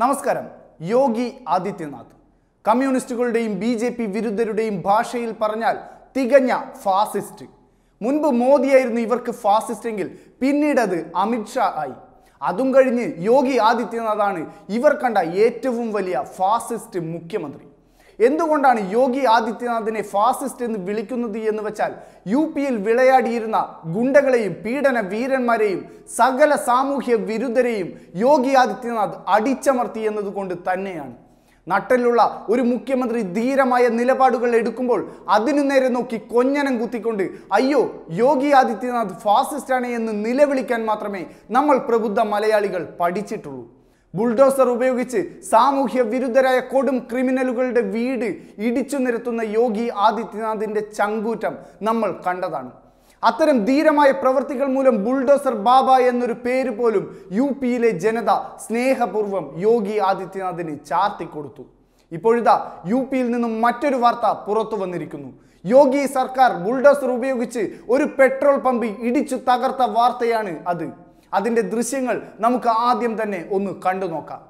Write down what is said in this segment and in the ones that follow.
നമസ്കാരം. യോഗി ആദിത്യനാഥ്. കമ്മ്യൂണിസ്റ്റുകളുടെയും B J P വിരുദ്ധരുടെയും ഭാഷയിൽ പറഞ്ഞാൽ തികഞ്ഞ ഫാസിസ്റ്റ്. മുൻപ് മോദിയായിരുന്നു ഇവർക്ക് ഫാസിസ്റ്റ് എങ്കിൽ പിന്നീട് അത് അമിത്ഷാ ആയി. അതും കഴിഞ്ഞ് യോഗി ആദിത്യനാഥാണ് ഇവർ കണ്ട ഏറ്റവും വലിയ ഫാസിസ്റ്റ് മുഖ്യമന്ത്രി. എന്തുകൊണ്ടാണ് യോഗി ആദിത്യനാഥിനെ ഫാസിസ്റ്റ് എന്ന് വിളിക്കുന്നത് എന്ന് വെച്ചാൽ യു പിയിൽ വിളയാടിയിരുന്ന ഗുണ്ടകളെയും പീഡന വീരന്മാരെയും സകല സാമൂഹ്യ വിരുദ്ധരെയും യോഗി ആദിത്യനാഥ് അടിച്ചമർത്തി എന്നതുകൊണ്ട് തന്നെയാണ്. നട്ടലുള്ള ഒരു മുഖ്യമന്ത്രി ധീരമായ നിലപാടുകൾ എടുക്കുമ്പോൾ അതിനു നേരെ നോക്കി കൊഞ്ഞനം കുത്തിക്കൊണ്ട് അയ്യോ യോഗി ആദിത്യനാഥ് ഫാസിസ്റ്റാണ് എന്ന് നിലവിളിക്കാൻ മാത്രമേ നമ്മൾ പ്രബുദ്ധ മലയാളികൾ പഠിച്ചിട്ടുള്ളൂ. ബുൾഡോസർ ഉപയോഗിച്ച് സാമൂഹ്യ വിരുദ്ധരായ കൊടും ക്രിമിനലുകളുടെ വീട് ഇടിച്ചു നിരത്തുന്ന യോഗി ആദിത്യനാഥിന്റെ ചങ്കൂറ്റം നമ്മൾ കണ്ടതാണ്. അത്തരം ധീരമായ പ്രവൃത്തികൾ മൂലം ബുൾഡോസർ ബാബ എന്നൊരു പേര് പോലും യു പിയിലെ ജനത സ്നേഹപൂർവം യോഗി ആദിത്യനാഥിന് ചാർത്തിക്കൊടുത്തു. ഇപ്പോഴിതാ യു പിയിൽ നിന്നും മറ്റൊരു വാർത്ത പുറത്തു വന്നിരിക്കുന്നു. യോഗി സർക്കാർ ബുൾഡോസർ ഉപയോഗിച്ച് ഒരു പെട്രോൾ പമ്പ് ഇടിച്ചു തകർത്ത വാർത്തയാണ് അത്. അതിന്റെ ദൃശ്യങ്ങൾ നമുക്ക് ആദ്യം തന്നെ ഒന്ന് കണ്ടു നോക്കാം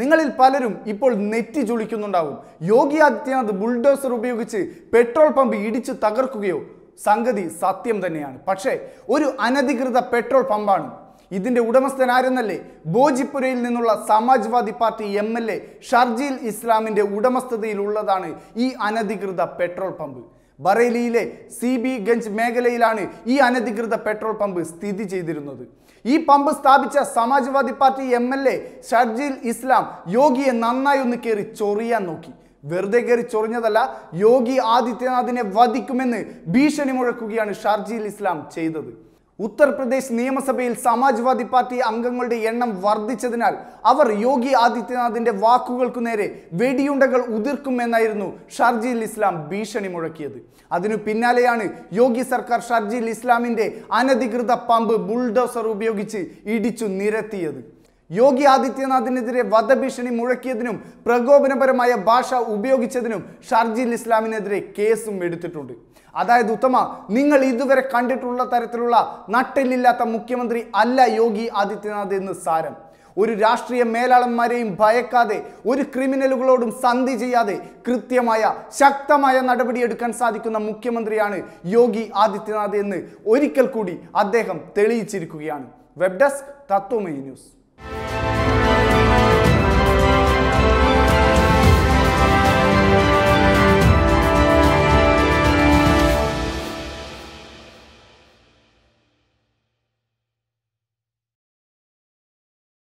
നിങ്ങളിൽ പലരും ഇപ്പോൾ നെറ്റി ചുളിക്കുന്നുണ്ടാവും. യോഗി ആദിത്യനാഥ് ബുൾഡോസർ ഉപയോഗിച്ച് പെട്രോൾ പമ്പ് ഇടിച്ചു തകർക്കുകയോ സംഗതി സത്യം തന്നെയാണ്. പക്ഷേ ഒരു അനധികൃത പെട്രോൾ പമ്പാണ്. ഇതിന്റെ ഉടമസ്ഥൻ ആരെന്നല്ലേ? ബോജിപുരയിൽ നിന്നുള്ള Samajwadi party M L A Sharjeel ഇസ്ലാമിന്റെ ഉടമസ്ഥതയിലുള്ളതാണ് ഈ അനധികൃത പെട്രോൾ പമ്പ്. ബറേലിയിലെ സി ബി ഗഞ്ച് മേഖലയിലാണ് ഈ അനധികൃത പെട്രോൾ പമ്പ് സ്ഥിതി ചെയ്തിരുന്നത്. ഈ പമ്പ് സ്ഥാപിച്ച Samajwadi party M L A Sharjeel Islam യോഗിയെ നന്നായി ഒന്ന് കയറി ചൊറിയാൻ നോക്കി. വെറുതെ കയറി ചൊറിഞ്ഞതല്ല യോഗി ആദിത്യനാഥിനെ വധിക്കുമെന്ന് ഭീഷണി മുഴക്കുകയാണ് ഷർജീൽ ഇസ്ലാം ചെയ്തത്. ഉത്തർപ്രദേശ് നിയമസഭയിൽ സമാജ്വാദി പാർട്ടി അംഗങ്ങളുടെ എണ്ണം വർദ്ധിച്ചതിനാൽ അവർ യോഗി ആദിത്യനാഥിന്റെ വാക്കുകൾക്കു നേരെ വെടിയുണ്ടകൾ ഉതിർക്കുമെന്നായിരുന്നു ഷർജിൽ ഇസ്ലാം ഭീഷണി മുഴക്കിയത്. അതിനു പിന്നാലെയാണ് യോഗി സർക്കാർ ഷർജിൽ ഇസ്ലാമിന്റെ അനധികൃത പമ്പ് ബുൾഡോസർ ഉപയോഗിച്ച് ഇടിച്ചു നിരത്തിയത്. യോഗി ആദിത്യനാഥിനെതിരെ വധഭീഷണി മുഴക്കിയതിനും പ്രകോപനപരമായ ഭാഷ ഉപയോഗിച്ചതിനും ഷർജിൽ ഇസ്ലാമിനെതിരെ കേസും എടുത്തിട്ടുണ്ട്. അതായത് ഉത്തമ നിങ്ങൾ ഇതുവരെ കണ്ടിട്ടുള്ള തരത്തിലുള്ള നട്ടെല്ലില്ലാത്ത മുഖ്യമന്ത്രി അല്ല യോഗി ആദിത്യനാഥ് എന്ന് സാരം. ഒരു രാഷ്ട്രീയ മേലാളന്മാരെയും ഭയക്കാതെ ഒരു ക്രിമിനലുകളോടും സന്ധി ചെയ്യാതെ കൃത്യമായ ശക്തമായ നടപടിയെടുക്കാൻ സാധിക്കുന്ന മുഖ്യമന്ത്രിയാണ് യോഗി ആദിത്യനാഥ് എന്ന് ഒരിക്കൽ കൂടി അദ്ദേഹം തെളിയിച്ചിരിക്കുകയാണ്. Web desk Tatwamayi news.